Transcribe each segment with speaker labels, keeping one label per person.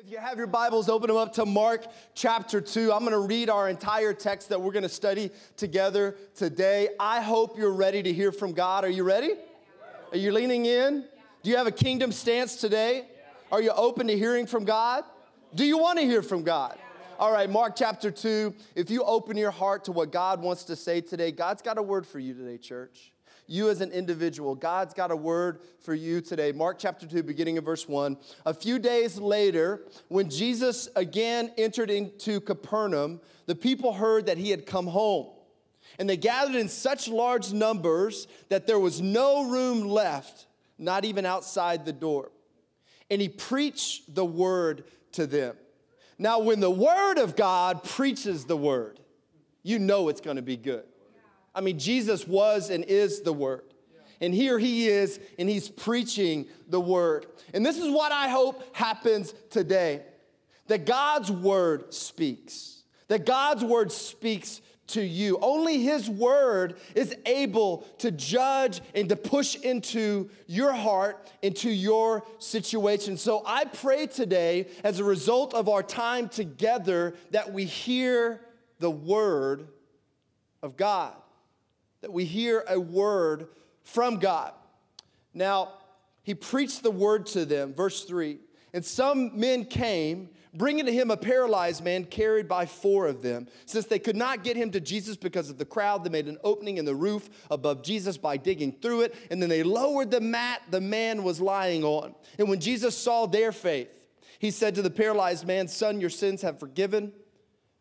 Speaker 1: If you have your Bibles, open them up to Mark chapter 2. I'm going to read our entire text that we're going to study together today. I hope you're ready to hear from God. Are you ready? Are you leaning in? Do you have a kingdom stance today? Are you open to hearing from God? Do you want to hear from God? All right, Mark chapter 2. If you open your heart to what God wants to say today, God's got a word for you today, church you as an individual. God's got a word for you today. Mark chapter 2, beginning of verse 1. A few days later, when Jesus again entered into Capernaum, the people heard that he had come home. And they gathered in such large numbers that there was no room left, not even outside the door. And he preached the word to them. Now, when the word of God preaches the word, you know it's going to be good. I mean, Jesus was and is the Word. And here he is, and he's preaching the Word. And this is what I hope happens today that God's Word speaks, that God's Word speaks to you. Only His Word is able to judge and to push into your heart, into your situation. So I pray today, as a result of our time together, that we hear the Word of God that we hear a word from God. Now, he preached the word to them, verse 3. And some men came, bringing to him a paralyzed man carried by four of them. Since they could not get him to Jesus because of the crowd, they made an opening in the roof above Jesus by digging through it. And then they lowered the mat the man was lying on. And when Jesus saw their faith, he said to the paralyzed man, Son, your sins have forgiven.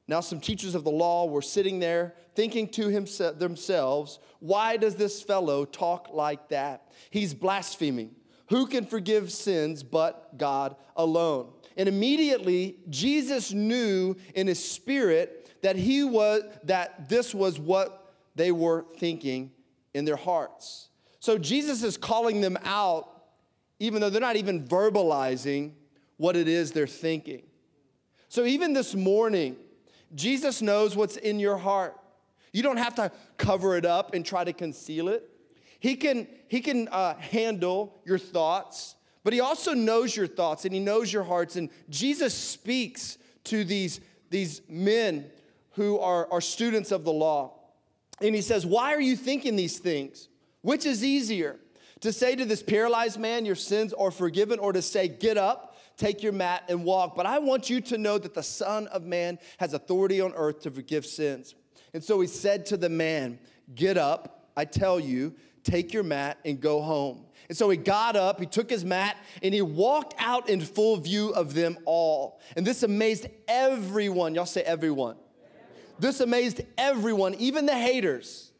Speaker 1: Now, some teachers of the law were sitting there thinking to themselves, Why does this fellow talk like that? He's blaspheming. Who can forgive sins but God alone? And immediately Jesus knew in his spirit that he was that this was what they were thinking in their hearts. So Jesus is calling them out even though they're not even verbalizing what it is they're thinking. So even this morning, Jesus knows what's in your heart. You don't have to cover it up and try to conceal it. He can, he can uh, handle your thoughts, but he also knows your thoughts and he knows your hearts. And Jesus speaks to these, these men who are, are students of the law. And he says, Why are you thinking these things? Which is easier? To say to this paralyzed man, Your sins are forgiven, or to say, Get up, take your mat, and walk. But I want you to know that the Son of Man has authority on earth to forgive sins. And so he said to the man, Get up, I tell you, take your mat and go home. And so he got up, he took his mat, and he walked out in full view of them all. And this amazed everyone. Y'all say everyone. This amazed everyone, even the haters.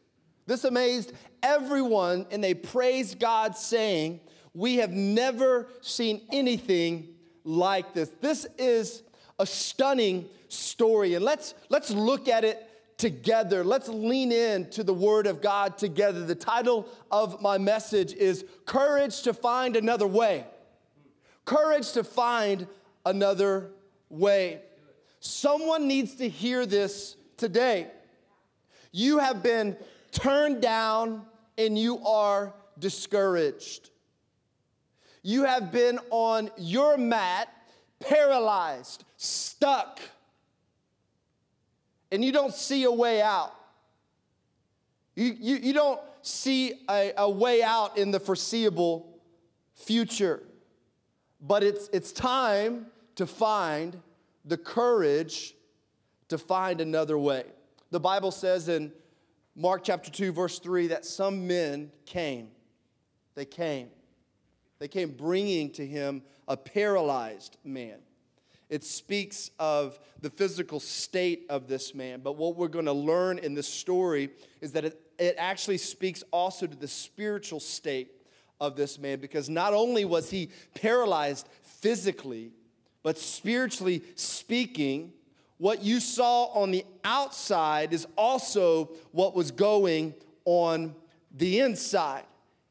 Speaker 1: This amazed everyone, and they praised God, saying, We have never seen anything like this. This is a stunning story, and let's, let's look at it together. Let's lean in to the Word of God together. The title of my message is Courage to Find Another Way. Courage to Find Another Way. Someone needs to hear this today. You have been turned down and you are discouraged. You have been on your mat, paralyzed, stuck, and you don't see a way out. You, you, you don't see a, a way out in the foreseeable future. But it's, it's time to find the courage to find another way. The Bible says in Mark chapter 2, verse 3, that some men came. They came. They came bringing to him a paralyzed man. It speaks of the physical state of this man. But what we're going to learn in this story is that it, it actually speaks also to the spiritual state of this man because not only was he paralyzed physically, but spiritually speaking, what you saw on the outside is also what was going on the inside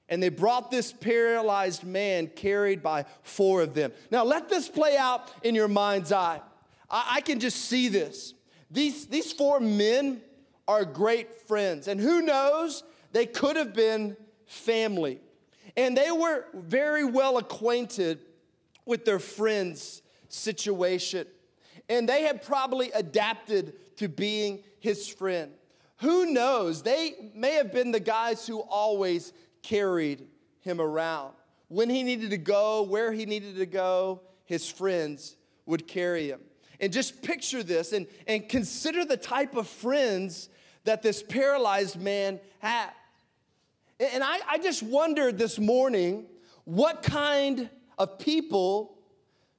Speaker 1: and they brought this paralyzed man carried by four of them. Now, let this play out in your mind's eye. I, I, can just see this. These, these four men are great friends, and who knows, they could have been family. And they were very well acquainted with their friend's situation. And they had probably adapted to being his friend. Who knows? They may have been the guys who always carried him around. When he needed to go, where he needed to go, his friends would carry him. And just picture this and, and consider the type of friends that this paralyzed man had. And I, I just wondered this morning what kind of people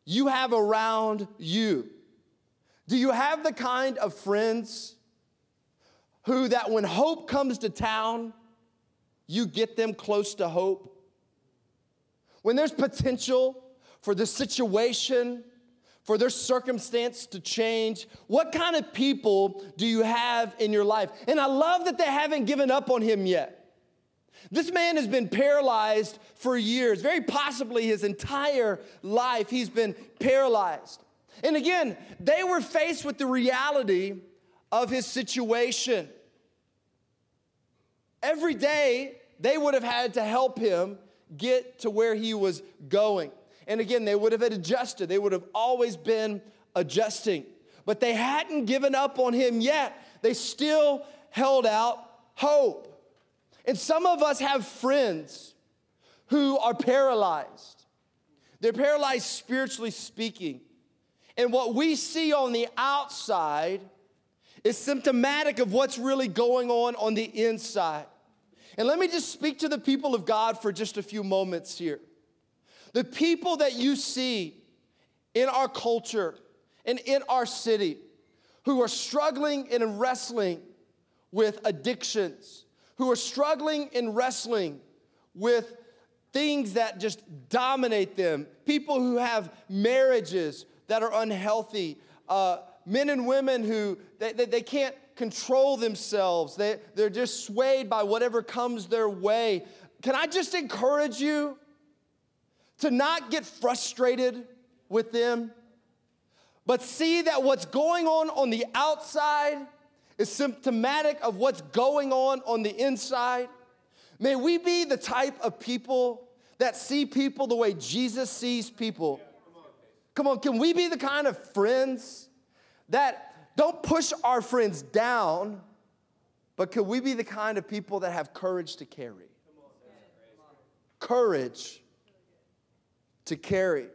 Speaker 1: you have around you. Do you have the kind of friends who, that when hope comes to town, you get them close to hope? When there's potential for the situation, for their circumstance to change, what kind of people do you have in your life? And I love that they haven't given up on him yet. This man has been paralyzed for years, very possibly his entire life, he's been paralyzed. And again, they were faced with the reality of his situation. Every day, they would have had to help him get to where he was going. And again, they would have adjusted, they would have always been adjusting. But they hadn't given up on him yet. They still held out hope. And some of us have friends who are paralyzed. They're paralyzed spiritually speaking. And what we see on the outside is symptomatic of what's really going on on the inside. And let me just speak to the people of God for just a few moments here. The people that you see in our culture and in our city who are struggling and wrestling with addictions, who are struggling and wrestling with things that just dominate them, people who have marriages that are unhealthy, uh, men and women who they, they, they can't control themselves, they, they're just swayed by whatever comes their way. Can I just encourage you to not get frustrated with them, but see that what's going on on the outside is symptomatic of what's going on on the inside. May we be the type of people that see people the way Jesus sees people. Come on, can we be the kind of friends that don't push our friends down, but can we be the kind of people that have courage to carry? Courage to carry.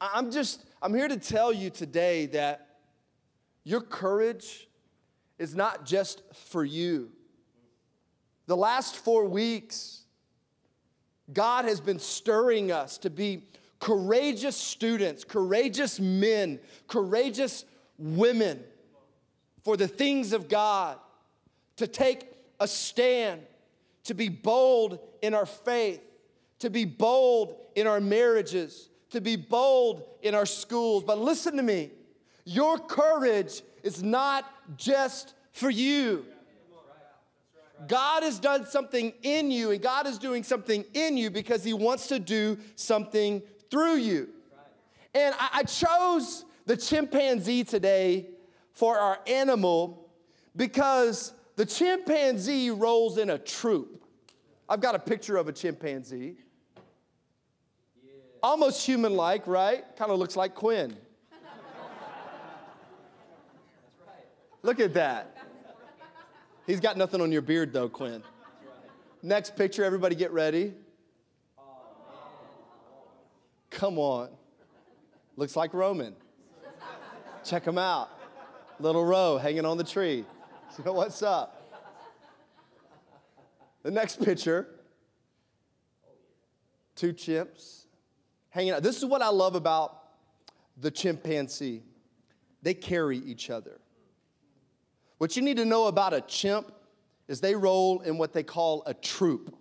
Speaker 1: I'm just, I'm here to tell you today that your courage is not just for you. The last four weeks, God has been stirring us to be courageous students, courageous men, courageous women for the things of God, to take a stand, to be bold in our faith, to be bold in our marriages, to be bold in our schools. But listen to me your courage is not just for you. God has done something in you, and God is doing something in you because He wants to do something through you. And I, I chose the chimpanzee today for our animal because the chimpanzee rolls in a troop. I've got a picture of a chimpanzee. Almost human like, right? Kind of looks like Quinn. Look at that. He's got nothing on your beard, though, Quinn. Next picture, everybody get ready. Come on. Looks like Roman. Check him out. Little row hanging on the tree. So what's up? The next picture two chimps hanging out. This is what I love about the chimpanzee they carry each other. What you need to know about a chimp is they roll in what they call a troop.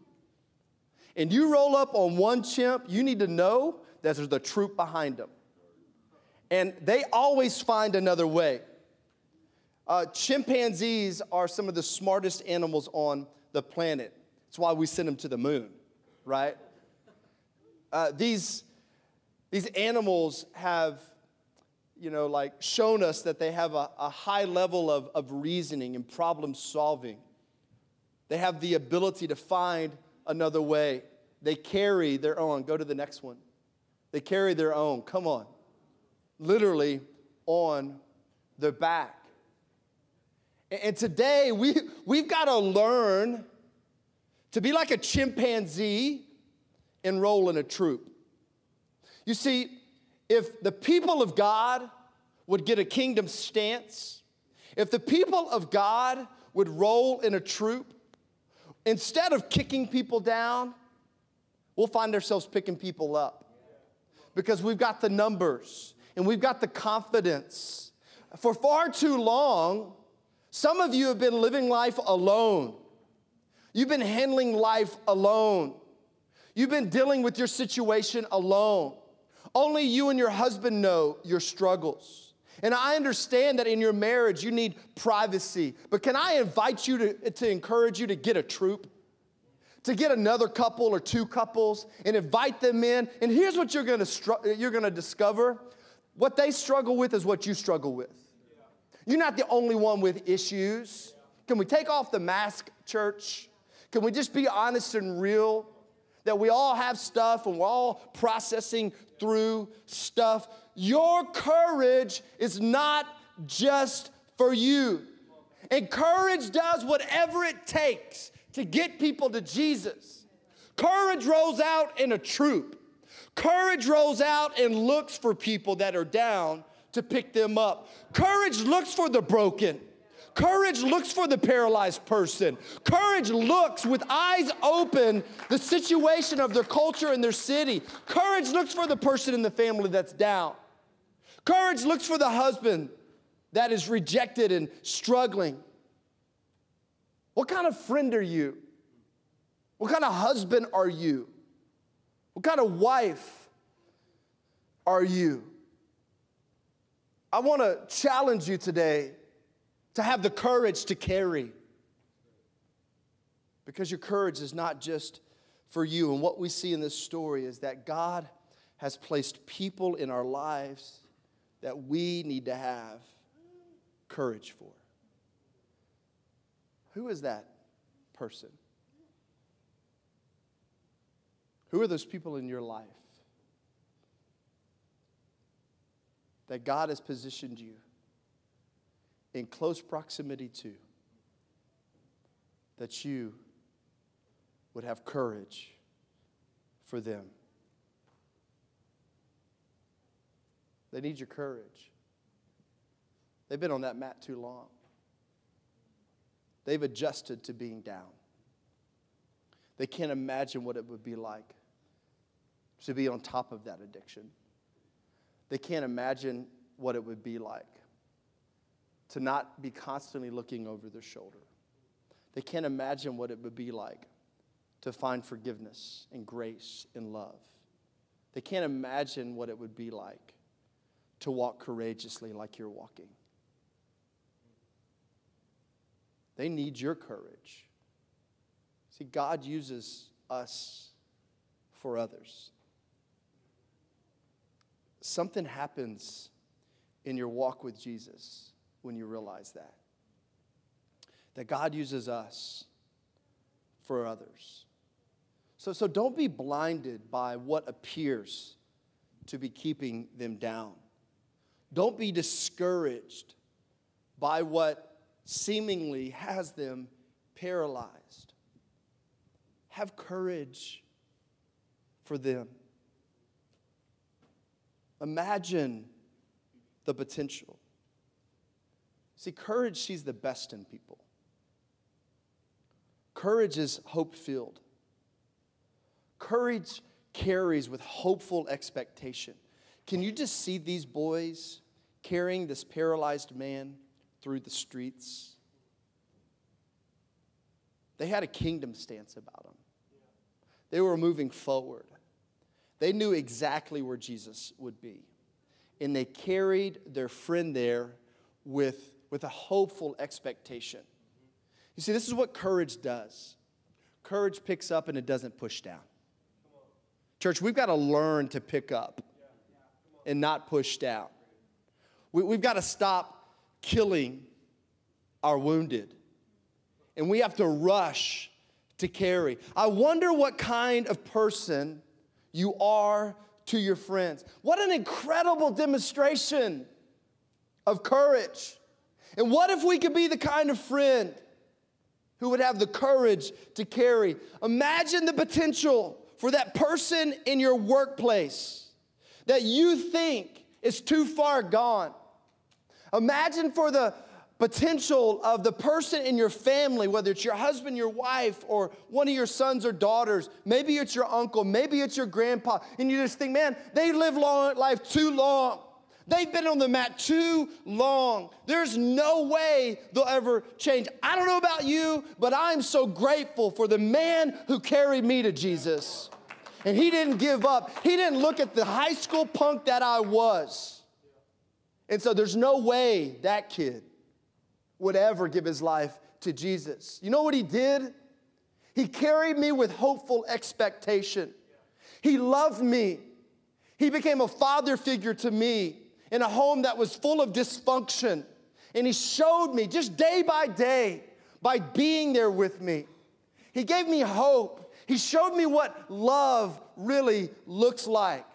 Speaker 1: And you roll up on one chimp, you need to know that there's a troop behind them. And they always find another way. Uh, chimpanzees are some of the smartest animals on the planet. That's why we send them to the moon, right? Uh, these, these animals have you know, like shown us that they have a, a high level of, of reasoning and problem solving. They have the ability to find another way. They carry their own. Go to the next one. They carry their own. Come on. literally on their back. And today we, we've got to learn to be like a chimpanzee and roll in a troop. You see, if the people of God would get a kingdom stance, if the people of God would roll in a troop, instead of kicking people down, we'll find ourselves picking people up because we've got the numbers and we've got the confidence. For far too long, some of you have been living life alone. You've been handling life alone. You've been dealing with your situation alone. Only you and your husband know your struggles. And I understand that in your marriage you need privacy. But can I invite you to, to encourage you to get a troop? To get another couple or two couples and invite them in. And here's what you're gonna, str- you're gonna discover what they struggle with is what you struggle with. You're not the only one with issues. Can we take off the mask, church? Can we just be honest and real? That we all have stuff and we're all processing through stuff. Your courage is not just for you. And courage does whatever it takes to get people to Jesus. Courage rolls out in a troop. Courage rolls out and looks for people that are down to pick them up. Courage looks for the broken. Courage looks for the paralyzed person. Courage looks with eyes open the situation of their culture and their city. Courage looks for the person in the family that's down. Courage looks for the husband that is rejected and struggling. What kind of friend are you? What kind of husband are you? What kind of wife are you? I want to challenge you today to have the courage to carry. Because your courage is not just for you. And what we see in this story is that God has placed people in our lives that we need to have courage for. Who is that person? Who are those people in your life that God has positioned you in close proximity to, that you would have courage for them? They need your courage. They've been on that mat too long. They've adjusted to being down. They can't imagine what it would be like to be on top of that addiction. They can't imagine what it would be like to not be constantly looking over their shoulder. They can't imagine what it would be like to find forgiveness and grace and love. They can't imagine what it would be like to walk courageously like you're walking. They need your courage. See, God uses us for others something happens in your walk with Jesus when you realize that. That God uses us for others. So, so don't be blinded by what appears to be keeping them down. Don't be discouraged by what seemingly has them paralyzed. Have courage for them. Imagine the potential. See, courage sees the best in people. Courage is hope filled. Courage carries with hopeful expectation. Can you just see these boys carrying this paralyzed man through the streets? They had a kingdom stance about them. They were moving forward. They knew exactly where Jesus would be. And they carried their friend there with, with a hopeful expectation. You see, this is what courage does courage picks up and it doesn't push down. Church, we've got to learn to pick up and not push down. We, we've got to stop killing our wounded. And we have to rush to carry. I wonder what kind of person you are to your friends. What an incredible demonstration of courage. And what if we could be the kind of friend who would have the courage to carry? Imagine the potential for that person in your workplace that you think is too far gone. Imagine for the potential of the person in your family, whether it's your husband, your wife, or one of your sons or daughters. Maybe it's your uncle, maybe it's your grandpa, and you just think, man, they live long life too long. They've been on the mat too long. There's no way they'll ever change. I don't know about you, but I'm so grateful for the man who carried me to Jesus. And he didn't give up. He didn't look at the high school punk that I was. And so there's no way that kid would ever give his life to Jesus. You know what he did? He carried me with hopeful expectation. He loved me. He became a father figure to me in a home that was full of dysfunction. And he showed me just day by day by being there with me. He gave me hope. He showed me what love really looks like.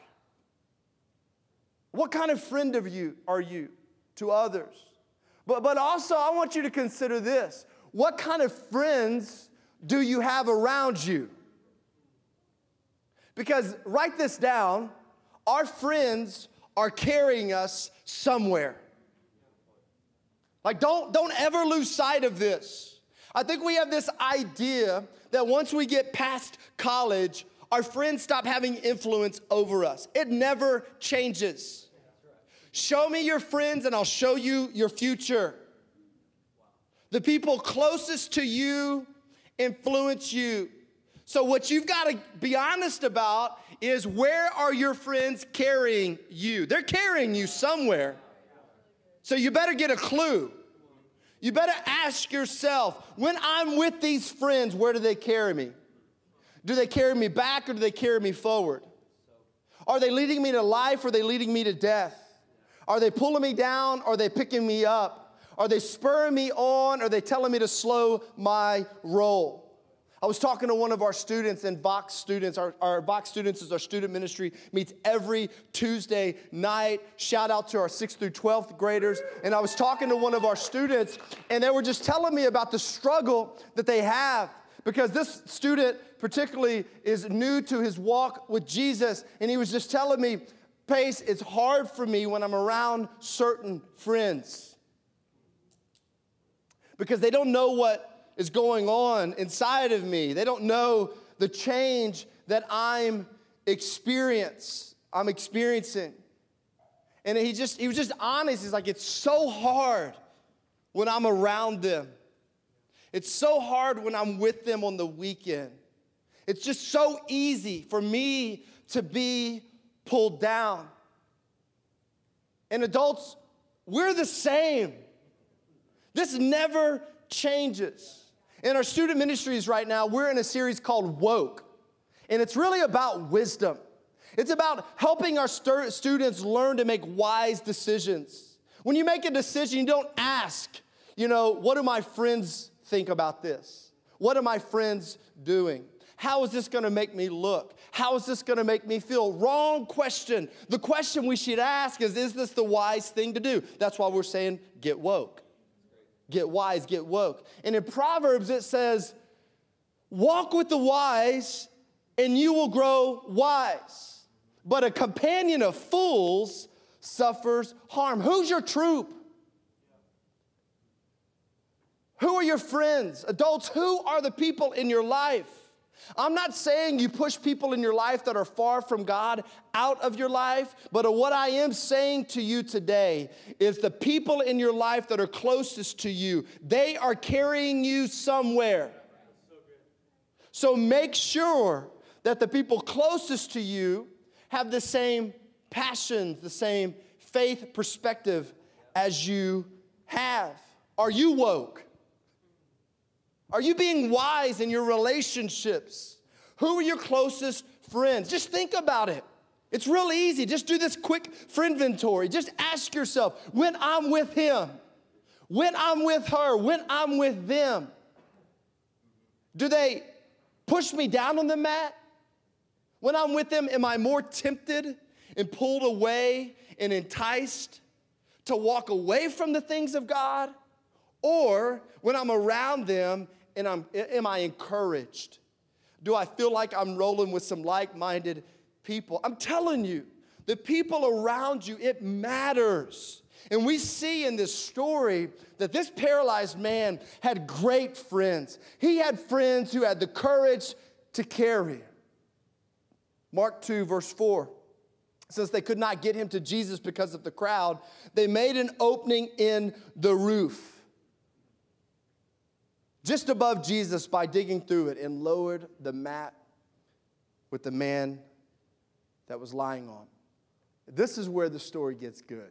Speaker 1: What kind of friend of you are you to others? But, but also, I want you to consider this what kind of friends do you have around you? Because write this down our friends are carrying us somewhere. Like, don't, don't ever lose sight of this. I think we have this idea that once we get past college, our friends stop having influence over us. It never changes. Show me your friends and I'll show you your future. The people closest to you influence you. So, what you've got to be honest about is where are your friends carrying you? They're carrying you somewhere. So, you better get a clue. You better ask yourself when I'm with these friends, where do they carry me? Do they carry me back or do they carry me forward? Are they leading me to life or are they leading me to death? Are they pulling me down? Or are they picking me up? Are they spurring me on? Or are they telling me to slow my roll? I was talking to one of our students and Vox students. Our, our Vox students is our student ministry, meets every Tuesday night. Shout out to our 6th through 12th graders. And I was talking to one of our students, and they were just telling me about the struggle that they have because this student, particularly, is new to his walk with Jesus. And he was just telling me, Pace, it's hard for me when I'm around certain friends because they don't know what is going on inside of me. They don't know the change that I'm experience I'm experiencing. And he just he was just honest. He's like, it's so hard when I'm around them. It's so hard when I'm with them on the weekend. It's just so easy for me to be pulled down. And adults, we're the same. This never changes. In our student ministries right now, we're in a series called Woke, and it's really about wisdom. It's about helping our stu- students learn to make wise decisions. When you make a decision, you don't ask, you know, what do my friends think about this? What are my friends doing? How is this gonna make me look? How is this gonna make me feel? Wrong question. The question we should ask is Is this the wise thing to do? That's why we're saying get woke. Get wise, get woke. And in Proverbs, it says, Walk with the wise, and you will grow wise. But a companion of fools suffers harm. Who's your troop? Who are your friends? Adults, who are the people in your life? I'm not saying you push people in your life that are far from God out of your life, but what I am saying to you today is the people in your life that are closest to you, they are carrying you somewhere. So make sure that the people closest to you have the same passions, the same faith perspective as you have. Are you woke? Are you being wise in your relationships? Who are your closest friends? Just think about it. It's real easy. Just do this quick friend inventory. Just ask yourself when I'm with him, when I'm with her, when I'm with them, do they push me down on the mat? When I'm with them, am I more tempted and pulled away and enticed to walk away from the things of God? Or when I'm around them and I'm, am I encouraged? Do I feel like I'm rolling with some like minded people? I'm telling you, the people around you, it matters. And we see in this story that this paralyzed man had great friends. He had friends who had the courage to carry. Mark 2, verse 4. Since they could not get him to Jesus because of the crowd, they made an opening in the roof just above Jesus by digging through it and lowered the mat with the man that was lying on. This is where the story gets good.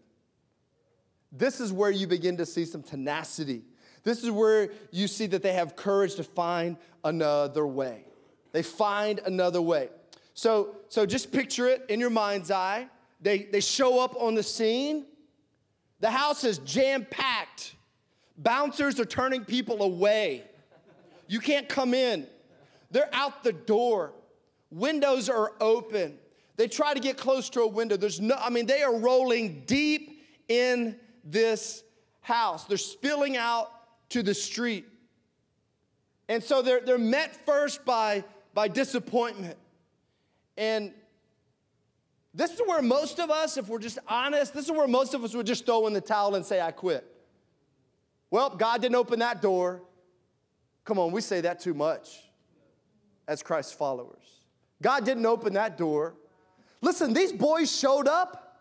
Speaker 1: This is where you begin to see some tenacity. This is where you see that they have courage to find another way. They find another way. So, so just picture it in your mind's eye. They, they show up on the scene. The house is jam packed. Bouncers are turning people away. You can't come in. They're out the door. Windows are open. They try to get close to a window. There's no, I mean, they are rolling deep in this house. They're spilling out to the street. And so they're, they're met first by, by disappointment. And this is where most of us, if we're just honest, this is where most of us would just throw in the towel and say, I quit. Well, God didn't open that door. Come on, we say that too much as Christ's followers. God didn't open that door. Listen, these boys showed up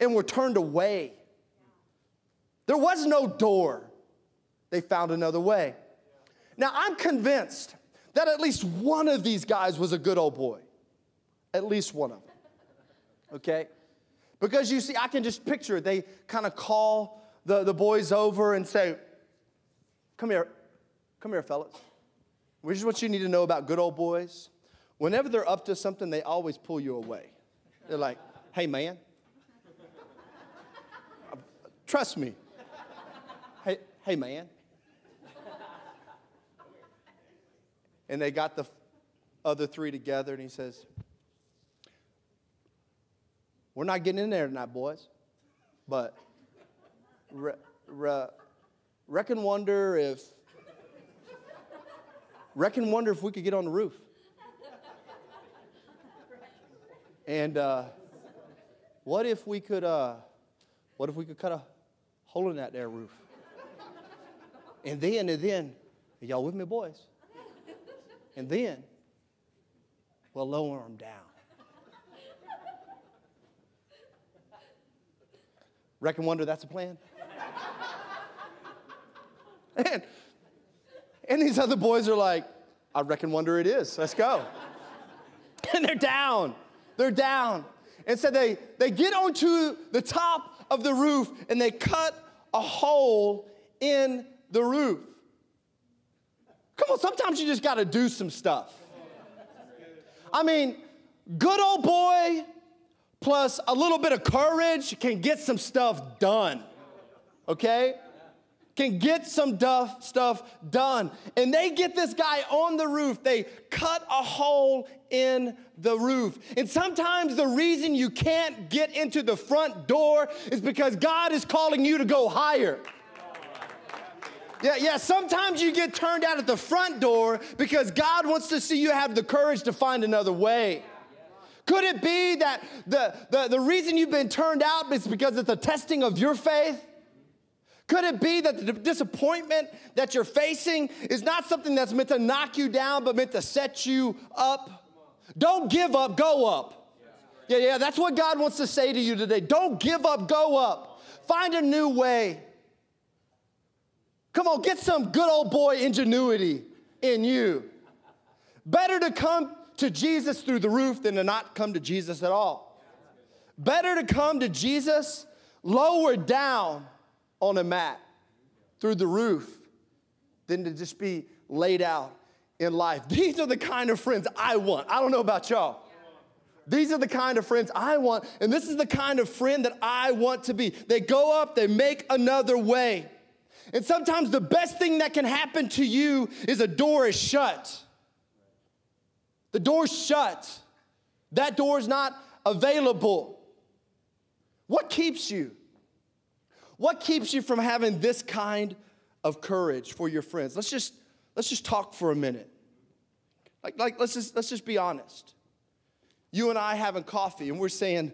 Speaker 1: and were turned away. There was no door. They found another way. Now, I'm convinced that at least one of these guys was a good old boy. At least one of them. Okay? Because you see, I can just picture it. They kind of call the, the boys over and say, Come here, come here, fellas. Which is what you need to know about good old boys. Whenever they're up to something, they always pull you away. They're like, Hey, man, trust me, hey, hey, man. And they got the other three together, and he says, We're not getting in there tonight, boys, but re- re- reckon wonder if, reckon wonder if we could get on the roof. And uh, what if we could, uh, what if we could cut a hole in that there roof? And then, and then, y'all with me, boys? And then, we'll lower them down. Reckon wonder that's a plan? And, and these other boys are like, I reckon wonder it is. Let's go. and they're down. They're down. And so they, they get onto the top of the roof and they cut a hole in the roof. Come on, sometimes you just got to do some stuff. I mean, good old boy plus a little bit of courage can get some stuff done. Okay? Can get some duff stuff done. And they get this guy on the roof. They cut a hole in the roof. And sometimes the reason you can't get into the front door is because God is calling you to go higher. Yeah, yeah, sometimes you get turned out at the front door because God wants to see you have the courage to find another way. Could it be that the, the, the reason you've been turned out is because it's a testing of your faith? Could it be that the disappointment that you're facing is not something that's meant to knock you down, but meant to set you up? Don't give up, go up. Yeah, yeah, that's what God wants to say to you today. Don't give up, go up. Find a new way. Come on, get some good old boy ingenuity in you. Better to come to Jesus through the roof than to not come to Jesus at all. Better to come to Jesus lower down on a mat through the roof than to just be laid out in life. These are the kind of friends I want. I don't know about y'all. These are the kind of friends I want, and this is the kind of friend that I want to be. They go up, they make another way. And sometimes the best thing that can happen to you is a door is shut. The door's shut. That door is not available. What keeps you? What keeps you from having this kind of courage for your friends? Let's just let's just talk for a minute. Like, like let's just let's just be honest. You and I having coffee, and we're saying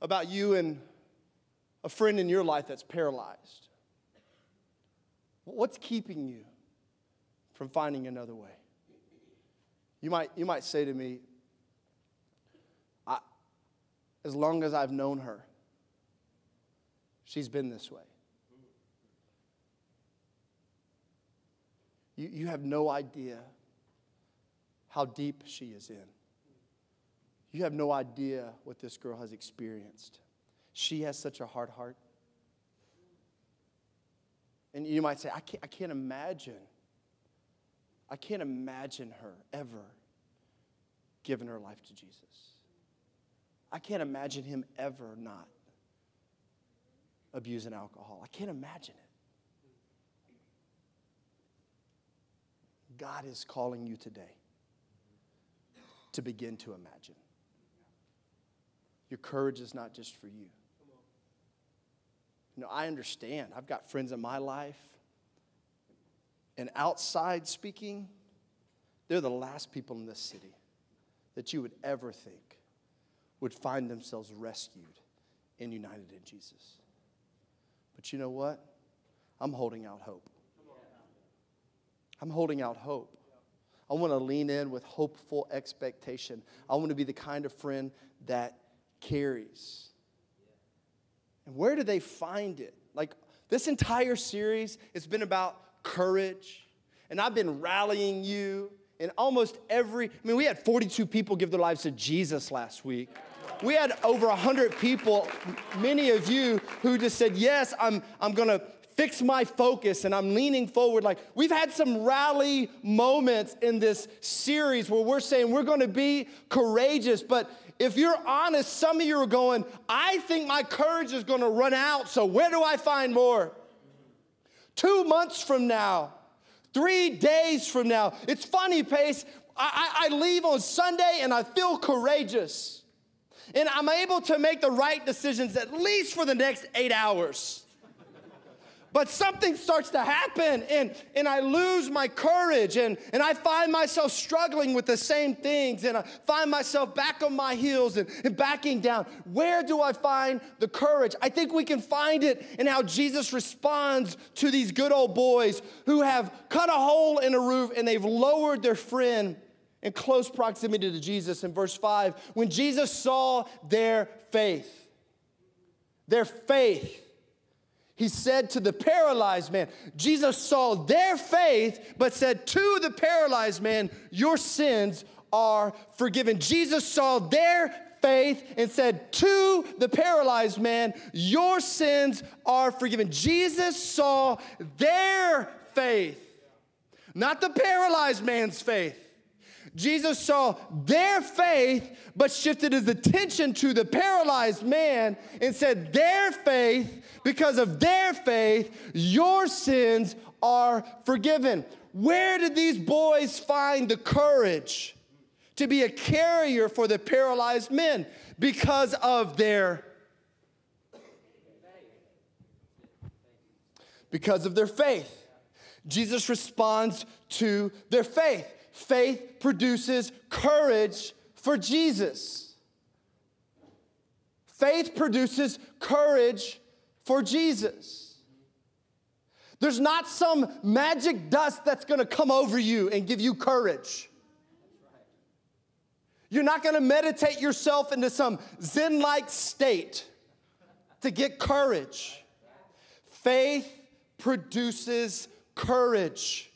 Speaker 1: about you and a friend in your life that's paralyzed. What's keeping you from finding another way? You might, you might say to me, as long as I've known her, she's been this way. You, you have no idea how deep she is in. You have no idea what this girl has experienced. She has such a hard heart. And you might say, I can't, I can't imagine. I can't imagine her ever giving her life to Jesus. I can't imagine him ever not abusing alcohol. I can't imagine it. God is calling you today to begin to imagine. Your courage is not just for you. You know, I understand. I've got friends in my life, and outside speaking, they're the last people in this city that you would ever think would find themselves rescued and united in Jesus. But you know what? I'm holding out hope. I'm holding out hope. I want to lean in with hopeful expectation. I want to be the kind of friend that carries. And where do they find it? Like this entire series, it's been about courage. And I've been rallying you in almost every, I mean, we had 42 people give their lives to Jesus last week we had over 100 people, many of you, who just said, Yes, I'm, I'm gonna fix my focus and I'm leaning forward. Like, we've had some rally moments in this series where we're saying we're gonna be courageous, but if you're honest, some of you are going, I think my courage is gonna run out, so where do I find more? Two months from now, three days from now. It's funny, Pace. I, I, I leave on Sunday and I feel courageous and I'm able to make the right decisions at least for the next eight hours. But something starts to happen and, and I lose my courage and, and I find myself struggling with the same things and I find myself back on my heels and, and backing down. Where do I find the courage? I think we can find it in how Jesus responds to these good old boys who have cut a hole in a roof and they've lowered their friend in close proximity to Jesus in verse 5 when Jesus saw their faith. Their faith. He said to the paralyzed man, Jesus saw their faith, but said to the paralyzed man, Your sins are forgiven. Jesus saw their faith and said to the paralyzed man, Your sins are forgiven. Jesus saw their faith, not the paralyzed man's faith. Jesus saw their faith, but shifted his attention to the paralyzed man and said, Their faith, because of their faith, your sins are forgiven. Where did these boys find the courage to be a carrier for the paralyzed men? Because of their because of their faith. Jesus responds to their faith faith produces courage for Jesus. Faith produces courage for Jesus. There's not some magic dust that's gonna come over you and give you courage. You're not gonna meditate yourself into some Zen like state to get courage. Faith produces courage.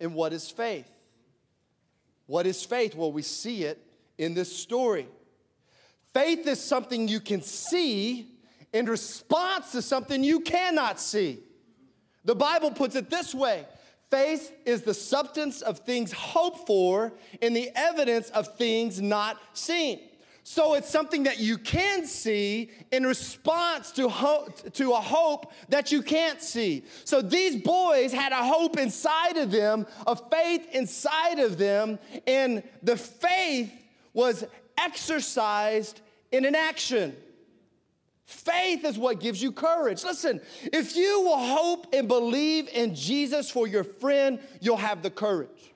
Speaker 1: And what is faith? What is faith? Well, we see it in this story. Faith is something you can see in response to something you cannot see. The Bible puts it this way faith is the substance of things hoped for and the evidence of things not seen. So it's something that you can see in response to, hope, to a hope that you can't see. So these boys had a hope inside of them, a faith inside of them, and the faith was exercised in an action. Faith is what gives you courage. Listen, if you will hope and believe in Jesus for your friend, you'll have the courage.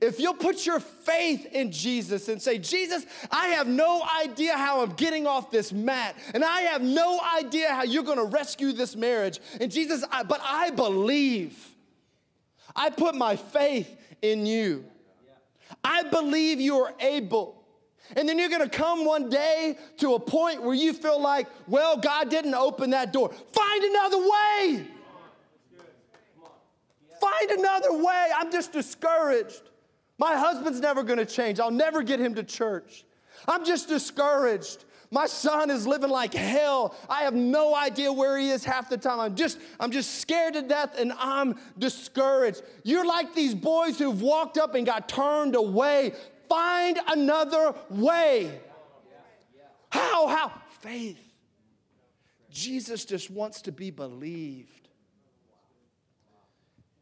Speaker 1: If you'll put your faith in Jesus and say, Jesus, I have no idea how I'm getting off this mat, and I have no idea how you're gonna rescue this marriage. And Jesus, I, but I believe. I put my faith in you. I believe you are able. And then you're gonna come one day to a point where you feel like, well, God didn't open that door. Find another way. Find another way. I'm just discouraged. My husband's never gonna change. I'll never get him to church. I'm just discouraged. My son is living like hell. I have no idea where he is half the time. I'm just, I'm just scared to death and I'm discouraged. You're like these boys who've walked up and got turned away. Find another way. How? How? Faith. Jesus just wants to be believed.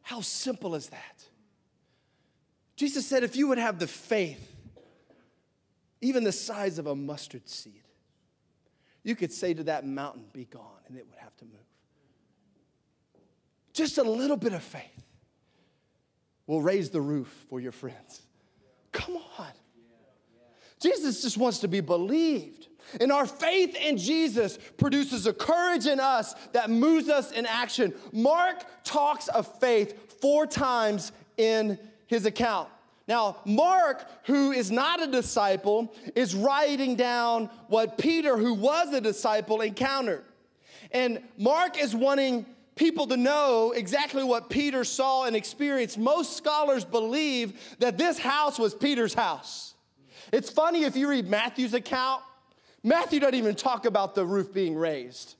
Speaker 1: How simple is that? Jesus said, if you would have the faith, even the size of a mustard seed, you could say to that mountain, Be gone, and it would have to move. Just a little bit of faith will raise the roof for your friends. Come on. Jesus just wants to be believed. And our faith in Jesus produces a courage in us that moves us in action. Mark talks of faith four times in his account. Now, Mark, who is not a disciple, is writing down what Peter, who was a disciple, encountered. And Mark is wanting people to know exactly what Peter saw and experienced. Most scholars believe that this house was Peter's house. It's funny if you read Matthew's account, Matthew doesn't even talk about the roof being raised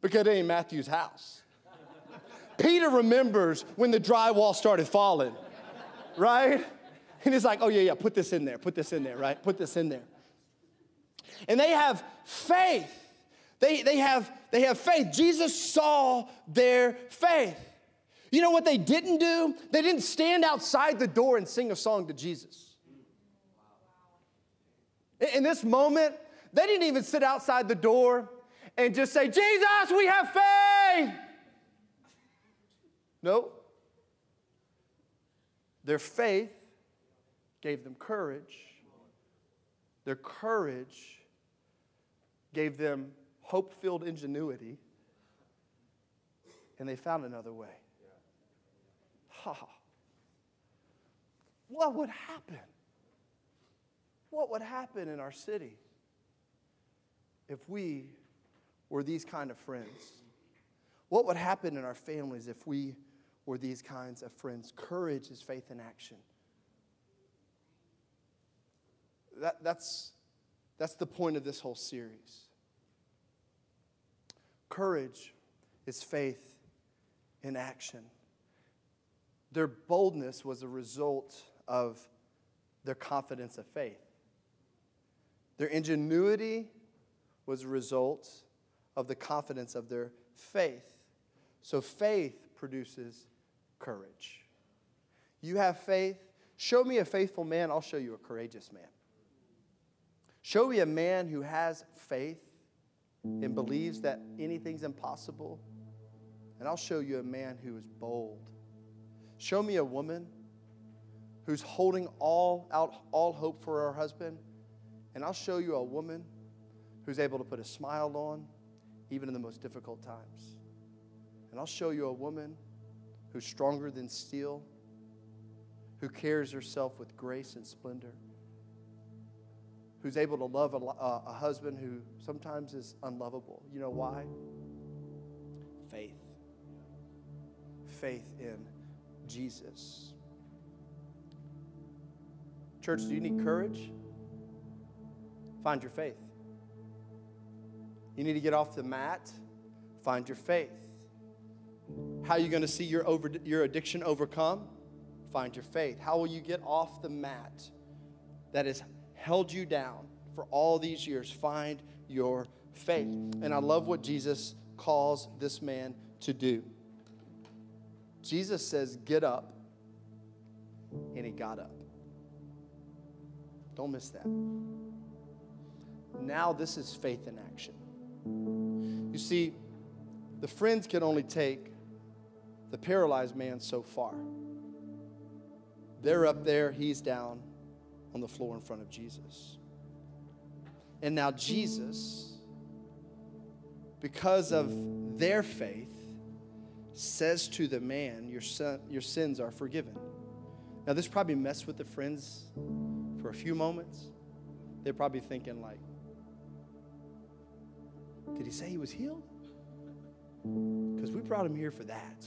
Speaker 1: because it ain't Matthew's house. Peter remembers when the drywall started falling, right? And he's like, oh, yeah, yeah, put this in there, put this in there, right? Put this in there. And they have faith. They, they, have, they have faith. Jesus saw their faith. You know what they didn't do? They didn't stand outside the door and sing a song to Jesus. In this moment, they didn't even sit outside the door and just say, Jesus, we have faith. No. Their faith gave them courage. Their courage gave them hope filled ingenuity, and they found another way. Ha! What would happen? What would happen in our city if we were these kind of friends? What would happen in our families if we were these kinds of friends? Courage is faith in action. that, that's, that's the point of this whole series. Courage is faith in action. Their boldness was a result of their confidence of faith. Their ingenuity was a result of the confidence of their faith. So faith produces courage. You have faith. Show me a faithful man, I'll show you a courageous man. Show me a man who has faith and believes that anything's impossible, and I'll show you a man who is bold. Show me a woman who's holding all out all hope for her husband, and I'll show you a woman who's able to put a smile on even in the most difficult times. And I'll show you a woman who's stronger than steel, who carries herself with grace and splendor who's able to love a, uh, a husband who sometimes is unlovable. You know why? Faith. Faith in Jesus. Church, do you need courage? Find your faith. You need to get off the mat, find your faith. How are you going to see your, over, your addiction overcome? Find your faith. How will you get off the mat that is held you down for all these years. Find your faith. And I love what Jesus calls this man to do. Jesus says, Get up. And he got up. Don't miss that. Now, this is faith in action. You see, the friends can only take the paralyzed man so far. They're up there, he's down on the floor in front of Jesus. And now, Jesus, because of their faith, says to the man, Your, son, your sins are forgiven. Now, this probably messed with the friends for a few moments. They're probably thinking, like, did he say he was healed? Because we brought him here for that.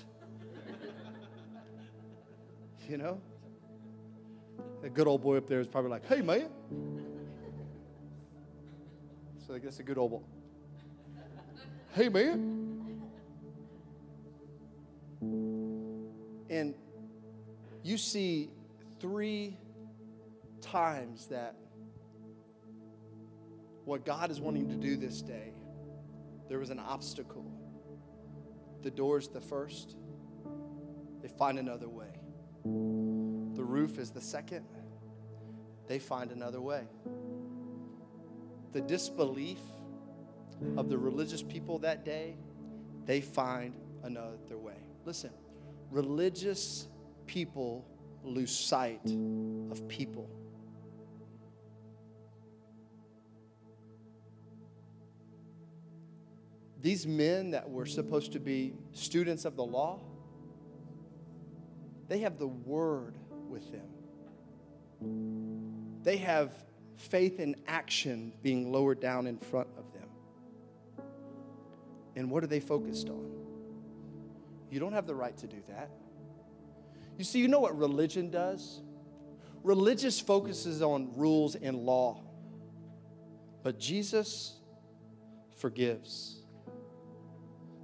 Speaker 1: you know? A good old boy up there is probably like, hey, man. So I guess a good old boy. Hey, man. And you see three times that what God is wanting to do this day, there was an obstacle. The door's the first, they find another way. The roof is the second, they find another way. The disbelief of the religious people that day, they find another way. Listen, religious people lose sight of people. These men that were supposed to be students of the law, they have the word with them. They have faith in action being lowered down in front of them. And what are they focused on? You don't have the right to do that. You see, you know what religion does? Religious focuses on rules and law, but Jesus forgives.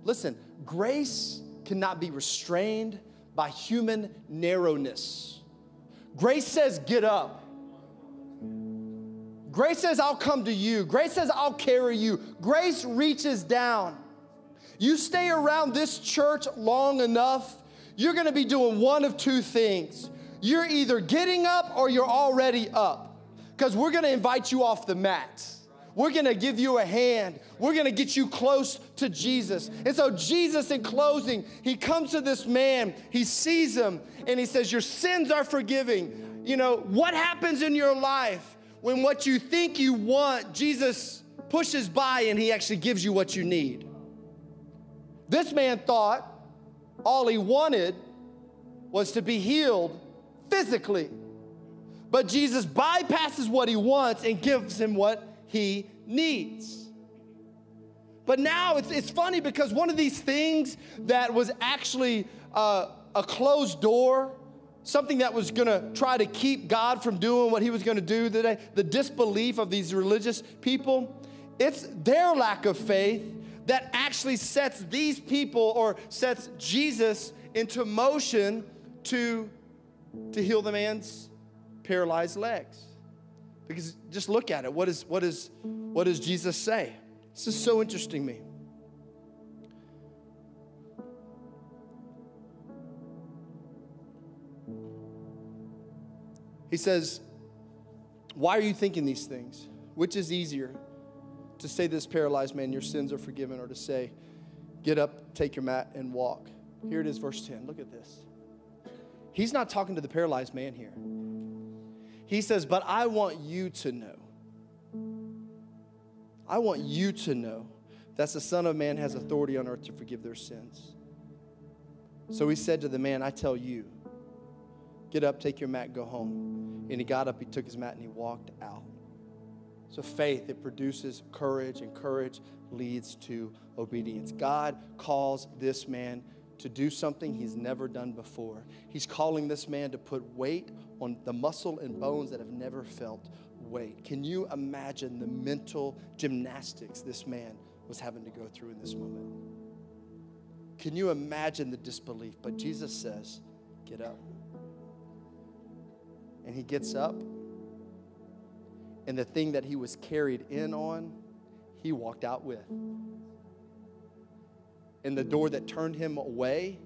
Speaker 1: Listen, grace cannot be restrained by human narrowness. Grace says, get up. Grace says, I'll come to you. Grace says, I'll carry you. Grace reaches down. You stay around this church long enough, you're gonna be doing one of two things. You're either getting up or you're already up, because we're gonna invite you off the mat. We're gonna give you a hand. We're gonna get you close to Jesus. And so, Jesus, in closing, he comes to this man, he sees him, and he says, Your sins are forgiving. You know, what happens in your life when what you think you want, Jesus pushes by and he actually gives you what you need? This man thought all he wanted was to be healed physically. But Jesus bypasses what he wants and gives him what he needs. But now it's, it's funny because one of these things that was actually uh, a closed door, something that was gonna try to keep God from doing what he was gonna do today, the disbelief of these religious people, it's their lack of faith that actually sets these people or sets Jesus into motion to, to heal the man's paralyzed legs. Because just look at it. What, is, what, is, what does Jesus say? This is so interesting to me. He says, Why are you thinking these things? Which is easier? to say this paralyzed man, Your sins are forgiven, or to say, Get up, take your mat, and walk. Here it is, verse 10. Look at this. He's not talking to the paralyzed man here. He says, But I want you to know. I want you to know that the Son of Man has authority on earth to forgive their sins. So he said to the man, I tell you, get up, take your mat, go home. And he got up, he took his mat, and he walked out. So, faith, it produces courage, and courage leads to obedience. God calls this man to do something he's never done before. He's calling this man to put weight on the muscle and bones that have never felt weight. Can you imagine the mental gymnastics this man was having to go through in this moment? Can you imagine the disbelief? But Jesus says, Get up. And he gets up and the thing that he was carried in on, he walked out with. And the door that turned him away,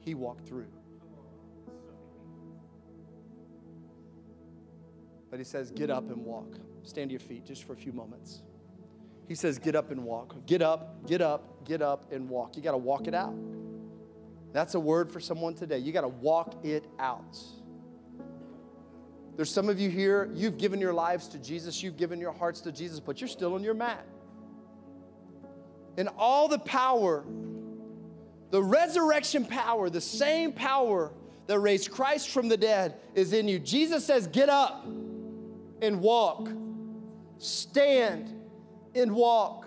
Speaker 1: he walked through. But he says, Get up and walk. Stand to your feet just for a few moments. He says, Get up and walk. Get up, get up, get up and walk. You got to walk it out. That's a word for someone today. You got to walk it out. There's some of you here, you've given your lives to Jesus, you've given your hearts to Jesus, but you're still on your mat. And all the power, the resurrection power, the same power that raised Christ from the dead is in you. Jesus says, Get up and walk, stand and walk.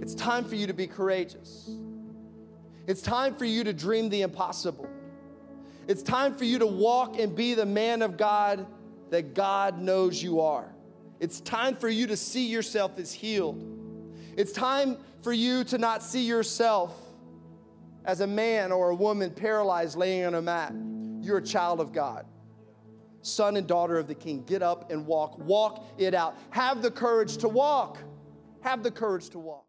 Speaker 1: It's time for you to be courageous. It's time for you to dream the impossible. It's time for you to walk and be the man of God that God knows you are. It's time for you to see yourself as healed. It's time for you to not see yourself as a man or a woman paralyzed laying on a mat. You're a child of God, son and daughter of the king. Get up and walk. Walk it out. Have the courage to walk. Have the courage to walk.